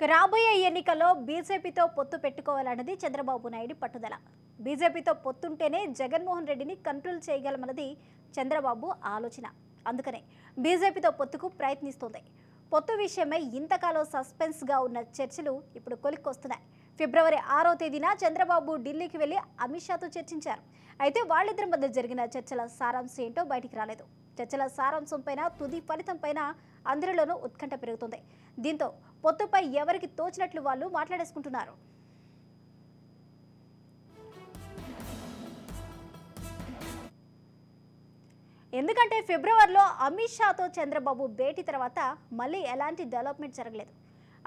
రాబోయే ఎన్నికల్లో బీజేపీతో పొత్తు పెట్టుకోవాలన్నది చంద్రబాబు నాయుడు పట్టుదల. బీజేపీతో పొత్తుంటేనే జగన్మోహన్ రెడ్డిని కంట్రోల్ చేయగలమన్నది చంద్రబాబు ఆలోచన. అందుకనే బీజేపీతో పొత్తుకు ప్రయత్నిస్తోంది. పొత్తు విషయమై ఇంతకాలం సస్పెన్స్గా ఉన్న చర్చలు ఇప్పుడు కొలిక్కొస్తున్నాయి. ఫిబ్రవరి ఆరో తేదీన చంద్రబాబు ఢిల్లీకి వెళ్ళి అమిత్ షాతో చర్చించారు. అయితే వాళ్ళిద్దరి మధ్య జరిగిన చర్చల సారాంశం ఏంటో బయటికి రాలేదు. చర్చల సారాంశం పైన తుది ఫలితం పైన అందరిలోనూ ఉత్కంఠ పెరుగుతుంది. దీంతో పొత్తుపై ఎవరికి తోచినట్లు వాళ్ళు మాట్లాడేసుకుంటున్నారు. ఎందుకంటే ఫిబ్రవరిలో అమిత్ షాతో చంద్రబాబు భేటీ తర్వాత మళ్ళీ ఎలాంటి డెవలప్మెంట్ జరగలేదు.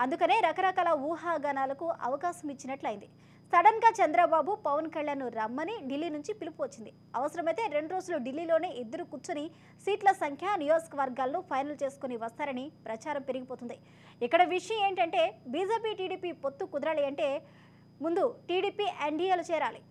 అందుకనే రకరకాల ఊహాగానాలకు అవకాశం ఇచ్చినట్లయింది. సడన్గా చంద్రబాబు పవన్ కళ్యాణ్ రమ్మని ఢిల్లీ నుంచి పిలుపు వచ్చింది. అవసరమైతే రెండు రోజులు ఢిల్లీలోనే ఇద్దరు కూర్చొని సీట్ల సంఖ్య నియోజకవర్గాల్లో ఫైనల్ చేసుకుని వస్తారని ప్రచారం పెరిగిపోతుంది. ఇక్కడ విషయం ఏంటంటే బీజేపీ టీడీపీ పొత్తు కుదరాలి అంటే ముందు టీడీపీ ఎన్డీఏలు చేరాలి.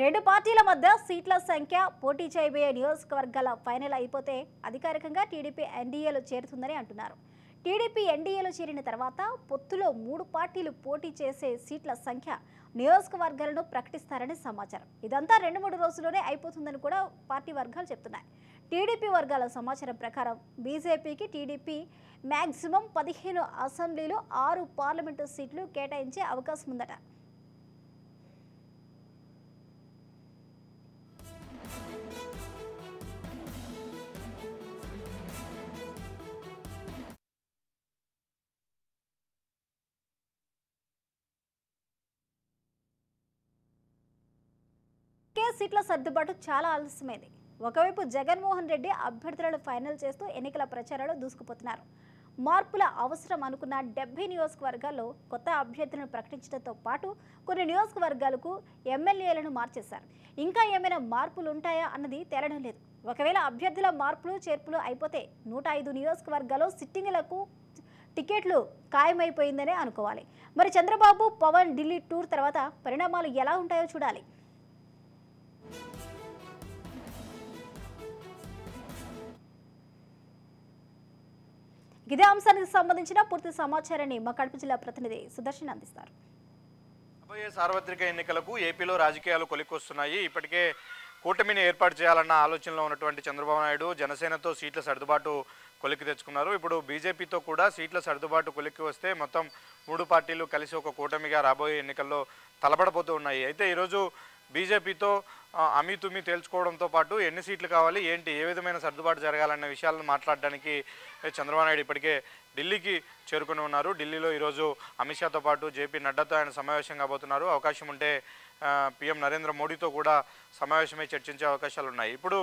రెండు పార్టీల మధ్య సీట్ల సంఖ్య పోటీ చేయబోయే నియోజకవర్గాల ఫైనల్ అయిపోతే అధికారికంగా టీడీపీ ఎన్డీఏలో చేరుతుందని అంటున్నారు. టీడీపీ ఎన్డీఏలో చేరిన తర్వాత పొత్తులో మూడు పార్టీలు పోటీ చేసే సీట్ల సంఖ్య నియోజకవర్గాలను ప్రకటిస్తారని సమాచారం. ఇదంతా రెండు మూడు రోజుల్లోనే అయిపోతుందని కూడా పార్టీ వర్గాలు చెప్తున్నాయి. టీడీపీ వర్గాల సమాచారం ప్రకారం బీజేపీకి టీడీపీ మ్యాక్సిమం పదిహేను అసెంబ్లీలు ఆరు పార్లమెంటు సీట్లు కేటాయించే అవకాశం ఉందట. సీట్ల సర్దుబాటు చాలా ఆలస్యమైంది. ఒకవైపు జగన్మోహన్ రెడ్డి అభ్యర్థులను ఫైనల్ చేస్తూ ఎన్నికల ప్రచారంలో దూసుకుపోతున్నారు. మార్పుల అవసరం అనుకున్న డెబ్బై నియోజకవర్గాల్లో కొత్త అభ్యర్థులను ప్రకటించడంతో పాటు కొన్ని నియోజకవర్గాలకు ఎమ్మెల్యేలను మార్చేశారు. ఇంకా ఏమైనా మార్పులు ఉంటాయా అన్నది తేలడం లేదు. ఒకవేళ అభ్యర్థుల మార్పులు చేర్పులు అయిపోతే నూట ఐదు నియోజకవర్గాల్లో సిట్టింగులకు టికెట్లు ఖాయమైపోయిందనే అనుకోవాలి. మరి చంద్రబాబు పవన్ ఢిల్లీ టూర్ తర్వాత పరిణామాలు ఎలా ఉంటాయో చూడాలి. ఇదే అంశానికి సంబంధించిన పూర్తి సమాచారాన్ని మా కడప జిల్లా ప్రతినిధి సుదర్శన్ అందిస్తారు. రాబోయే సార్వత్రిక ఎన్నికలకు ఏపీలో రాజకీయాలు కొలికొస్తున్నాయి. ఇప్పటికే కూటమిని ఏర్పాటు చేయాలన్న ఆలోచనలో ఉన్నటువంటి చంద్రబాబు నాయుడు జనసేనతో సీట్ల సర్దుబాటు కొలిక్కి తెచ్చుకున్నారు. ఇప్పుడు బీజేపీతో కూడా సీట్ల సర్దుబాటు కొలిక్కి వస్తే మొత్తం మూడు పార్టీలు కలిసి ఒక కూటమిగా రాబోయే ఎన్నికల్లో తలపడబోతూ ఉన్నాయి. అయితే ఈరోజు బీజేపీతో అమీ తుమి తేల్చుకోవడంతో పాటు ఎన్ని సీట్లు కావాలి ఏంటి ఏ విధమైన సర్దుబాటు జరగాలన్న విషయాలను మాట్లాడడానికి చంద్రబాబు నాయుడు ఇప్పటికే ఢిల్లీకి చేరుకుని ఉన్నారు. ఢిల్లీలో ఈరోజు అమిత్ షాతో పాటు జేపీ నడ్డాతో ఆయన సమావేశం కాబోతున్నారు. అవకాశం ఉంటే పీఎం నరేంద్ర మోడీతో కూడా సమావేశమై చర్చించే అవకాశాలు ఉన్నాయి. ఇప్పుడు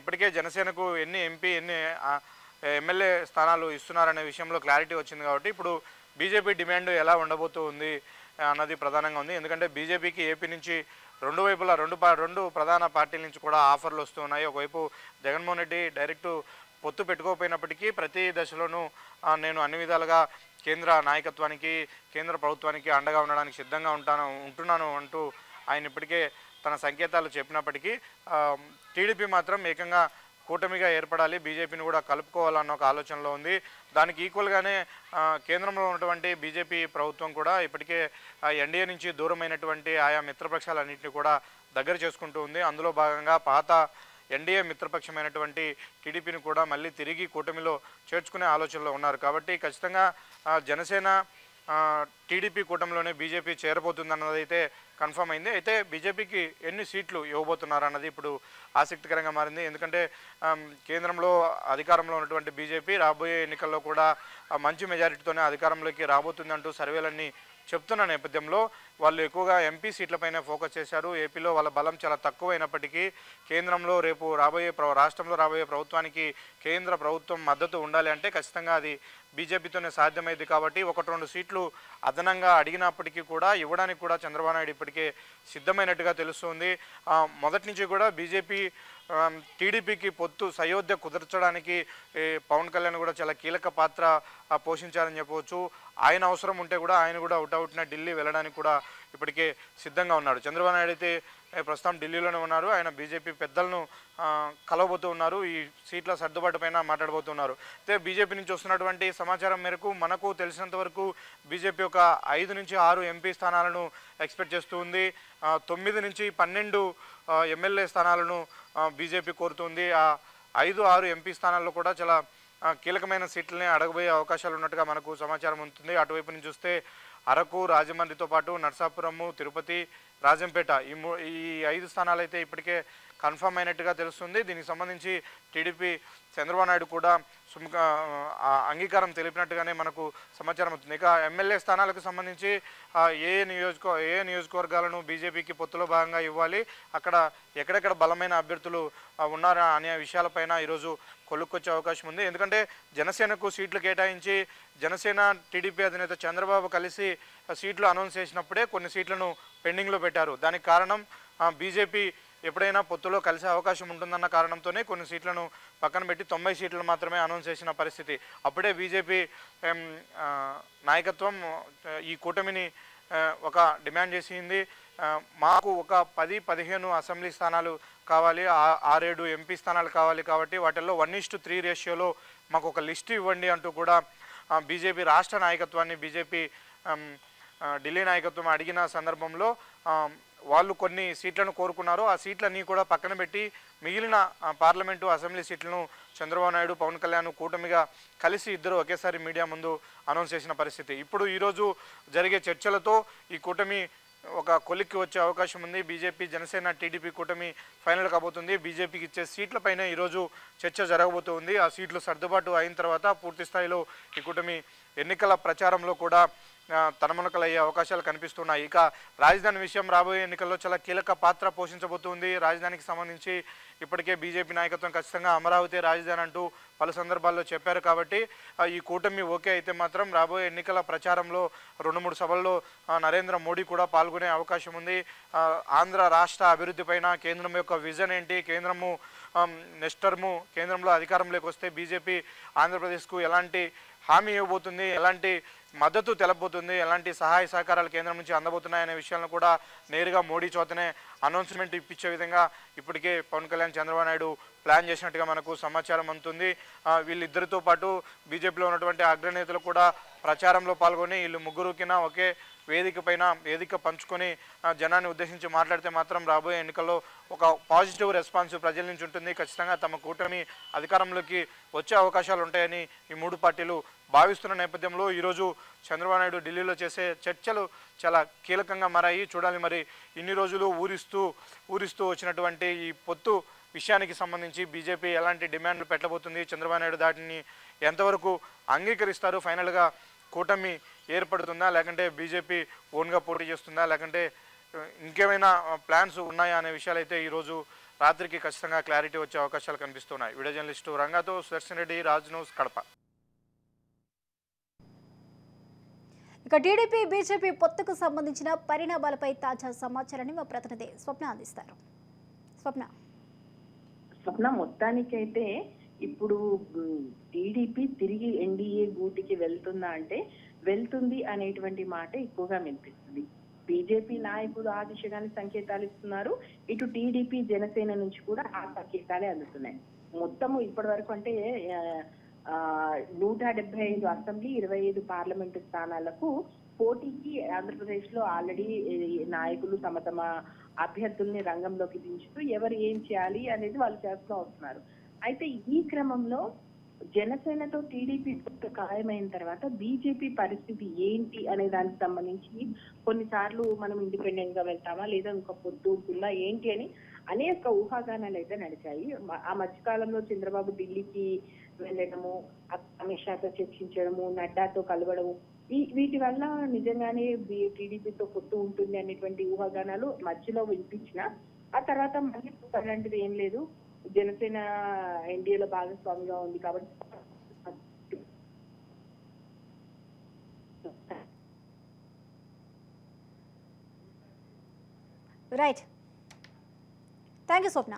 ఇప్పటికే జనసేనకు ఎన్ని ఎంపీ ఎన్ని ఎమ్మెల్యే స్థానాలు ఇస్తున్నారనే విషయంలో క్లారిటీ వచ్చింది కాబట్టి ఇప్పుడు బీజేపీ డిమాండ్ ఎలా ఉండబోతూ ఉంది అన్నది ప్రధానంగా ఉంది. ఎందుకంటే బీజేపీకి ఏపీ నుంచి రెండు వైపులా రెండు రెండు ప్రధాన పార్టీల నుంచి కూడా ఆఫర్లు వస్తూ ఉన్నాయి. ఒకవైపు జగన్మోహన్ రెడ్డి డైరెక్ట్ పొత్తు పెట్టుకోకపోయినప్పటికీ ప్రతి దశలోనూ నేను అన్ని విధాలుగా కేంద్ర నాయకత్వానికి కేంద్ర ప్రభుత్వానికి అండగా ఉండడానికి సిద్ధంగా ఉంటాను ఉంటున్నాను అంటూ ఆయన ఇప్పటికే తన సంకేతాలు చెప్పినప్పటికీ టీడీపీ మాత్రం ఏకంగా కూటమిగా ఏర్పడాలి బీజేపీని కూడా కలుపుకోవాలన్న ఒక ఆలోచనలో ఉంది. దానికి ఈక్వల్గానే కేంద్రంలో ఉన్నటువంటి బీజేపీ ప్రభుత్వం కూడా ఇప్పటికే ఎన్డీఏ నుంచి దూరమైనటువంటి ఆయా మిత్రపక్షాలన్నింటినీ కూడా దగ్గర చేసుకుంటూ ఉంది. అందులో భాగంగా పాత ఎన్డీఏ మిత్రపక్షమైనటువంటి టీడీపీని కూడా మళ్ళీ తిరిగి కూటమిలో చేర్చుకునే ఆలోచనలో ఉన్నారు. కాబట్టి ఖచ్చితంగా జనసేన టీడీపీ కూటమిలోనే బీజేపీ చేరబోతుందన్నది అయితే కన్ఫర్మ్ అయింది. అయితే బీజేపీకి ఎన్ని సీట్లు ఇవ్వబోతున్నారు అన్నది ఇప్పుడు ఆసక్తికరంగా మారింది. ఎందుకంటే కేంద్రంలో అధికారంలో ఉన్నటువంటి బీజేపీ రాబోయే ఎన్నికల్లో కూడా మంచి మెజారిటీతోనే అధికారంలోకి రాబోతుందంటూ సర్వేలన్నీ చెప్తున్న నేపథ్యంలో వాళ్ళు ఎక్కువగా ఎంపీ సీట్లపైనే ఫోకస్ చేశారు. ఏపీలో వాళ్ళ బలం చాలా తక్కువైనప్పటికీ కేంద్రంలో రేపు రాబోయే ప్ర రాష్ట్రంలో రాబోయే ప్రభుత్వానికి కేంద్ర ప్రభుత్వం మద్దతు ఉండాలి అంటే ఖచ్చితంగా అది బీజేపీతోనే సాధ్యమైంది కాబట్టి ఒకటి రెండు సీట్లు అదనంగా అడిగినప్పటికీ కూడా ఇవ్వడానికి కూడా చంద్రబాబు నాయుడు ఇప్పటికే సిద్ధమైనట్టుగా తెలుస్తుంది. మొదటి నుంచి కూడా బీజేపీ టీడీపీకి పొత్తు సయోధ్య కుదర్చడానికి పవన్ కళ్యాణ్ కూడా చాలా కీలక పాత్ర పోషించారని చెప్పవచ్చు. ఆయన అవసరం ఉంటే కూడా ఆయన కూడా అవుట్ అవుట్న ఢిల్లీ వెళ్ళడానికి కూడా ఇప్పటికే సిద్ధంగా ఉన్నాడు. చంద్రబాబు నాయుడు అయితే ప్రస్తుతం ఢిల్లీలోనే ఉన్నారు. ఆయన బీజేపీ పెద్దలను కలవబోతూ ఉన్నారు. ఈ సీట్ల సర్దుబాటు పైన మాట్లాడబోతున్నారు అయితే బీజేపీ నుంచి వస్తున్నటువంటి సమాచారం మేరకు మనకు తెలిసినంత వరకు బీజేపీ ఒక ఐదు నుంచి ఆరు ఎంపీ స్థానాలను ఎక్స్పెక్ట్ చేస్తూ ఉంది. తొమ్మిది నుంచి పన్నెండు ఎమ్మెల్యే స్థానాలను బీజేపీ కోరుతుంది. ఆ ఐదు ఆరు ఎంపీ స్థానాల్లో కూడా చాలా కీలకమైన సీట్లని అడగబోయే అవకాశాలు ఉన్నట్టుగా మనకు సమాచారం ఉంటుంది. అటువైపు నుంచి చూస్తే అరకు రాజమండ్రితో పాటు నర్సాపురము తిరుపతి రాజంపేట ఈ మూ ఈ ఐదు స్థానాలు అయితే ఇప్పటికే కన్ఫర్మ్ అయినట్టుగా తెలుస్తుంది. దీనికి సంబంధించి టీడీపీ చంద్రబాబు నాయుడు కూడా సుముఖ అంగీకారం తెలిపినట్టుగానే మనకు సమాచారం అవుతుంది ఇక ఎమ్మెల్యే స్థానాలకు సంబంధించి ఏ ఏ నియోజక ఏ నియోజకవర్గాలను బీజేపీకి పొత్తులో భాగంగా ఇవ్వాలి అక్కడ ఎక్కడెక్కడ బలమైన అభ్యర్థులు ఉన్నారా అనే విషయాలపైన ఈరోజు కొలుక్కొచ్చే అవకాశం ఉంది. ఎందుకంటే జనసేనకు సీట్లు కేటాయించి జనసేన టీడీపీ అధినేత చంద్రబాబు కలిసి సీట్లు అనౌన్స్ చేసినప్పుడే కొన్ని సీట్లను పెండింగ్లో పెట్టారు. దానికి కారణం బీజేపీ ఎప్పుడైనా పొత్తులో కలిసే అవకాశం ఉంటుందన్న కారణంతోనే కొన్ని సీట్లను పక్కన పెట్టి తొంభై సీట్లు మాత్రమే అనౌన్స్ చేసిన పరిస్థితి. అప్పుడే బీజేపీ నాయకత్వం ఈ కూటమిని ఒక డిమాండ్ చేసింది. మాకు ఒక పది పదిహేను అసెంబ్లీ స్థానాలు కావాలి ఆ- ఆరేడు ఎంపీ స్థానాలు కావాలి కాబట్టి వాటిల్లో వన్ ఇస్ టు త్రీ రేషియోలో మాకు ఒక లిస్ట్ ఇవ్వండి అంటూ కూడా బీజేపీ రాష్ట్ర నాయకత్వాన్ని బీజేపీ ఢిల్లీ నాయకత్వం అడిగిన సందర్భంలో వాళ్ళు కొన్ని సీట్లను కోరుకున్నారు. ఆ సీట్లన్నీ కూడా పక్కన పెట్టి మిగిలిన పార్లమెంటు అసెంబ్లీ సీట్లను చంద్రబాబు నాయుడు పవన్ కళ్యాణ్ కూటమిగా కలిసి ఇద్దరు ఒకేసారి మీడియా ముందు అనౌన్స్ చేసిన పరిస్థితి. ఇప్పుడు ఈరోజు జరిగే చర్చలతో ఈ కూటమి ఒక కొలిక్కి వచ్చే అవకాశం ఉంది. బీజేపీ జనసేన టీడీపీ కూటమి ఫైనల్ కాబోతుంది. బీజేపీకి ఇచ్చే సీట్లపైన ఈరోజు చర్చ జరగబోతుంది ఆ సీట్లు సర్దుబాటు అయిన తర్వాత పూర్తి స్థాయిలో ఈ కూటమి ఎన్నికల ప్రచారంలో కూడా తలమునకలయ్యే అవకాశాలు కనిపిస్తున్నాయి. ఇక రాజధాని విషయం రాబోయే ఎన్నికల్లో చాలా కీలక పాత్ర పోషించబోతుంది. రాజధానికి సంబంధించి ఇప్పటికే బీజేపీ నాయకత్వం ఖచ్చితంగా అమరావతి రాజధాని అంటూ పలు సందర్భాల్లో చెప్పారు కాబట్టి ఈ కూటమి ఓకే అయితే మాత్రం రాబోయే ఎన్నికల ప్రచారంలో రెండు మూడు సభల్లో నరేంద్ర మోడీ కూడా పాల్గొనే అవకాశం ఉంది. ఆంధ్ర రాష్ట్ర అభివృద్ధి పైన కేంద్రం యొక్క విజన్ ఏంటి? కేంద్రము నెక్స్ట్ టర్ము కేంద్రంలో అధికారంలోకి వస్తే బీజేపీ ఆంధ్రప్రదేశ్కు ఎలాంటి హామీ ఇవ్వబోతుంది ఎలాంటి మద్దతు తెలబోతుంది ఎలాంటి సహాయ సహకారాలు కేంద్రం నుంచి అందబోతున్నాయనే విషయాలను కూడా నేరుగా మోడీ చోతనే అనౌన్స్మెంట్ ఇప్పించే విధంగా ఇప్పటికే పవన్ కళ్యాణ్ చంద్రబాబు నాయుడు ప్లాన్ చేసినట్టుగా మనకు సమాచారం అందుతుంది. వీళ్ళిద్దరితో పాటు బీజేపీలో ఉన్నటువంటి అగ్రనేతలు కూడా ప్రచారంలో పాల్గొని వీళ్ళు ముగ్గురుకిన ఒకే వేదిక పైన వేదిక పంచుకొని జనాన్ని ఉద్దేశించి మాట్లాడితే మాత్రం రాబోయే ఎన్నికల్లో ఒక పాజిటివ్ రెస్పాన్స్ ప్రజల నుంచి ఉంటుంది. ఖచ్చితంగా తమ కూటమి అధికారంలోకి వచ్చే అవకాశాలు ఉంటాయని ఈ మూడు పార్టీలు భావిస్తున్న నేపథ్యంలో ఈరోజు చంద్రబాబు నాయుడు ఢిల్లీలో చేసే చర్చలు చాలా కీలకంగా మారాయి. చూడాలి మరి ఇన్ని రోజులు ఊరిస్తూ ఊరిస్తూ వచ్చినటువంటి ఈ పొత్తు విషయానికి సంబంధించి బీజేపీ ఎలాంటి డిమాండ్లు పెట్టబోతుంది చంద్రబాబు నాయుడు దాటిని ఎంతవరకు అంగీకరిస్తారు? ఫైనల్గా కూటమి ఏర్పడుతుందా? లేకంటే బీజేపీ ఓన్గా పోటీ చేస్తుందా? లేకంటే ఇంకేమైనా ప్లాన్స్ ఉన్నాయా అనే విషయాలు అయితే ఈరోజు రాత్రికి ఖచ్చితంగా క్లారిటీ వచ్చే అవకాశాలు కనిపిస్తున్నాయి. వీడియో జర్నలిస్టు రంగాతో సుదర్శన్ రెడ్డి రాజ్ న్యూస్ కడప. ఇక టీడీపీ బీజేపీ పొత్తుకు సంబంధించిన పరిణామాలపై తాజా సమాచారాన్ని మా ప్రతినిధి స్వప్న అందిస్తారు. స్వప్న. స్వప్న మొత్తానికైతే ఇప్పుడు టీడీపీ తిరిగి ఎన్డీఏ గూటికి వెళ్తుందా అంటే వెళ్తుంది అనేటువంటి మాట ఎక్కువగా వినిపిస్తుంది. బీజేపీ నాయకులు ఆ దిశగానే సంకేతాలు ఇస్తున్నారు. ఇటు టీడీపీ జనసేన నుంచి కూడా ఆ సంకేతాలే అందుతున్నాయి. మొత్తము ఇప్పటి వరకు అంటే నూట డెబ్బై ఐదు అసెంబ్లీ ఇరవై ఐదు పార్లమెంటు స్థానాలకు పోటీకి ఆంధ్రప్రదేశ్లో ఆల్రెడీ నాయకులు తమ తమ అభ్యర్థుల్ని రంగంలోకి దించుతూ ఎవరు ఏం చేయాలి అనేది వాళ్ళు చేస్తూ వస్తున్నారు. అయితే ఈ క్రమంలో జనసేనతో టీడీపీ పొత్తు ఖాయమైన తర్వాత బీజేపీ పరిస్థితి ఏంటి అనే దానికి సంబంధించి కొన్నిసార్లు మనం ఇండిపెండెంట్గా వెళ్తామా లేదా ఇంకా పొత్తు ఉంటుందా ఏంటి అని అనేక ఊహాగానాలు అయితే నడిచాయి. ఆ మధ్యకాలంలో చంద్రబాబు ఢిల్లీకి వెళ్ళడము అమిత్ షాతో చర్చించడము నడ్డాతో కలవడము ఈ వీటి వల్ల నిజంగానే బి- టీడీపీతో పొత్తు ఉంటుంది అనేటువంటి ఊహాగానాలు మధ్యలో వినిపించిన ఆ తర్వాత మళ్ళీ అలాంటిది ఏం లేదు. జనసేన ఎన్డీఏలో భాగస్వామిగా ఉంది కాబట్టి రైట్ థ్యాంక్ యూ స్వప్న